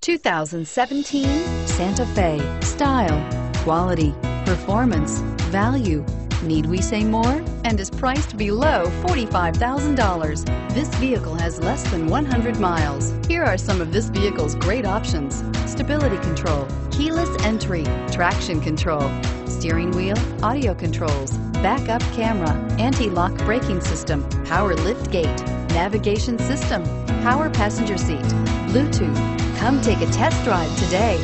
2017 Santa Fe. Style, quality, performance, value. Need we say more? And is priced below $45,000. This vehicle has less than 100 miles. Here are some of this vehicle's great options. Stability control, keyless entry, traction control, steering wheel, audio controls, backup camera, anti-lock braking system, power lift gate, navigation system, power passenger seat, Bluetooth. Come take a test drive today.